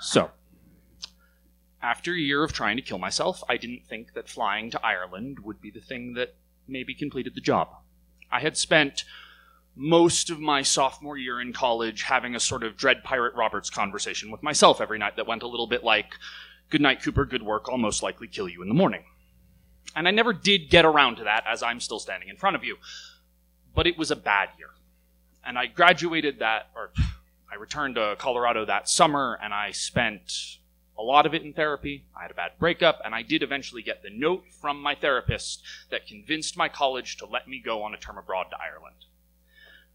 So, after a year of trying to kill myself, I didn't think that flying to Ireland would be the thing that maybe completed the job. I had spent most of my sophomore year in college having a sort of Dread Pirate Roberts conversation with myself every night that went a little bit like, Good night, Cooper, good work, I'll most likely kill you in the morning. And I never did get around to that as I'm still standing in front of you. But it was a bad year. And I graduated that, or I returned to Colorado that summer, and I spent a lot of it in therapy. I had a bad breakup, and I did eventually get the note from my therapist that convinced my college to let me go on a term abroad to Ireland.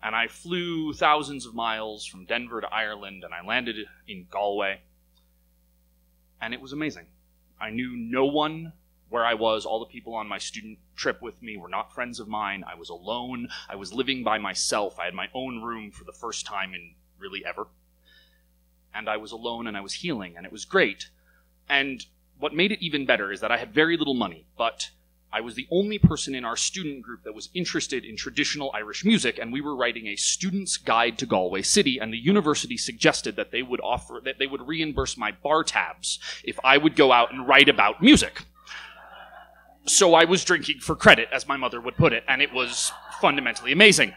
And I flew thousands of miles from Denver to Ireland, and I landed in Galway and it was amazing. I knew no one where I was. All the people on my student trip with me were not friends of mine. I was alone. I was living by myself. I had my own room for the first time in really ever. And I was alone and I was healing, and it was great. And what made it even better is that I had very little money, but I was the only person in our student group that was interested in traditional Irish music, and we were writing a student's guide to Galway City, and the university suggested that they would offer that they would reimburse my bar tabs if I would go out and write about music. So I was drinking for credit, as my mother would put it, and it was fundamentally amazing.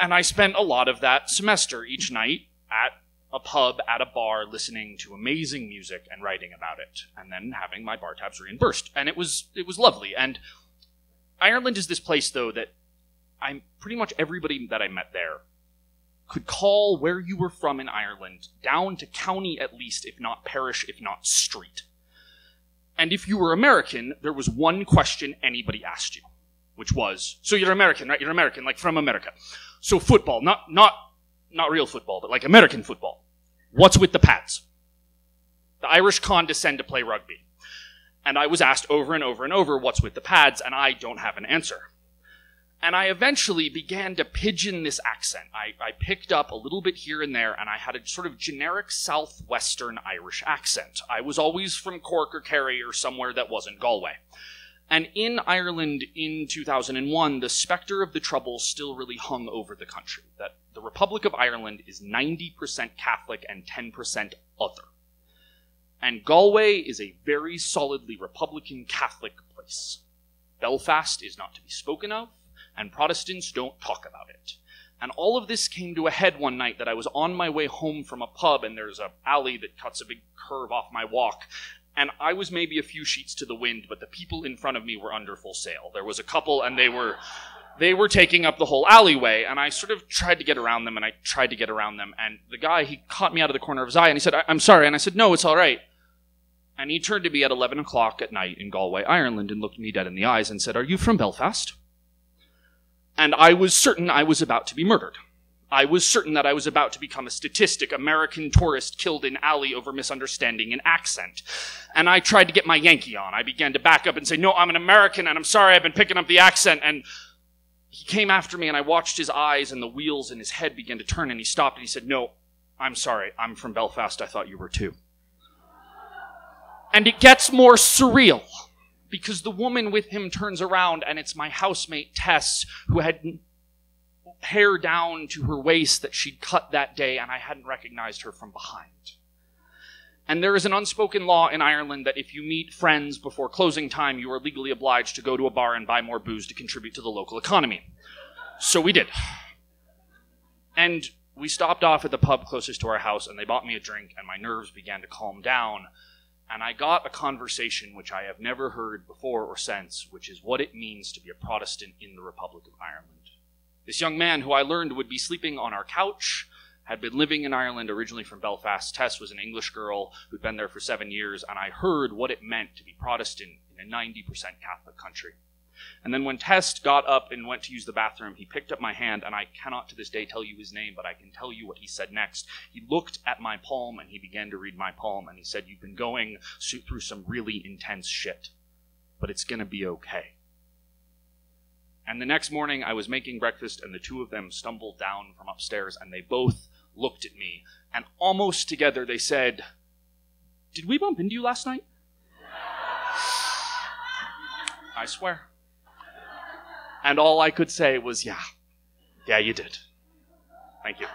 And I spent a lot of that semester each night at a pub at a bar listening to amazing music and writing about it and then having my bar tabs reimbursed. And it was it was lovely. And ireland is this place though that i'm pretty much everybody that i met there could call where you were from in ireland down to county at least if not parish if not street. And if you were american there was one question anybody asked you which was so you're american right you're american like from america so football not not not real football, but like American football. What's with the pads? The Irish condescend to play rugby. And I was asked over and over and over, what's with the pads? And I don't have an answer. And I eventually began to pigeon this accent. I, I picked up a little bit here and there, and I had a sort of generic southwestern Irish accent. I was always from Cork or Kerry or somewhere that wasn't Galway. And in Ireland in 2001, the specter of the Troubles still really hung over the country. That the Republic of Ireland is 90% Catholic and 10% other. And Galway is a very solidly Republican Catholic place. Belfast is not to be spoken of, and Protestants don't talk about it. And all of this came to a head one night that I was on my way home from a pub, and there's a alley that cuts a big curve off my walk, and I was maybe a few sheets to the wind, but the people in front of me were under full sail. There was a couple, and they were they were taking up the whole alleyway, and I sort of tried to get around them, and I tried to get around them, and the guy he caught me out of the corner of his eye, and he said, "I'm sorry," and I said, "No, it's all right." And he turned to me at 11 o'clock at night in Galway, Ireland, and looked me dead in the eyes and said, Are you from Belfast? And I was certain I was about to be murdered. I was certain that I was about to become a statistic, American tourist killed in alley over misunderstanding an accent. And I tried to get my Yankee on. I began to back up and say, no, I'm an American and I'm sorry I've been picking up the accent. And he came after me and I watched his eyes and the wheels in his head began to turn and he stopped and he said, no, I'm sorry. I'm from Belfast. I thought you were too. And it gets more surreal because the woman with him turns around and it's my housemate Tess who had hair down to her waist that she'd cut that day, and I hadn't recognized her from behind. And there is an unspoken law in Ireland that if you meet friends before closing time, you are legally obliged to go to a bar and buy more booze to contribute to the local economy. So we did. And we stopped off at the pub closest to our house, and they bought me a drink, and my nerves began to calm down. And I got a conversation which I have never heard before or since, which is what it means to be a Protestant in the Republic of Ireland. This young man, who I learned would be sleeping on our couch, had been living in Ireland originally from Belfast. Tess was an English girl who'd been there for seven years, and I heard what it meant to be Protestant in a 90% Catholic country. And then when Tess got up and went to use the bathroom, he picked up my hand, and I cannot to this day tell you his name, but I can tell you what he said next. He looked at my palm and he began to read my palm, and he said, You've been going through some really intense shit, but it's going to be okay. And the next morning, I was making breakfast, and the two of them stumbled down from upstairs, and they both looked at me. And almost together, they said, Did we bump into you last night? I swear. And all I could say was, Yeah, yeah, you did. Thank you.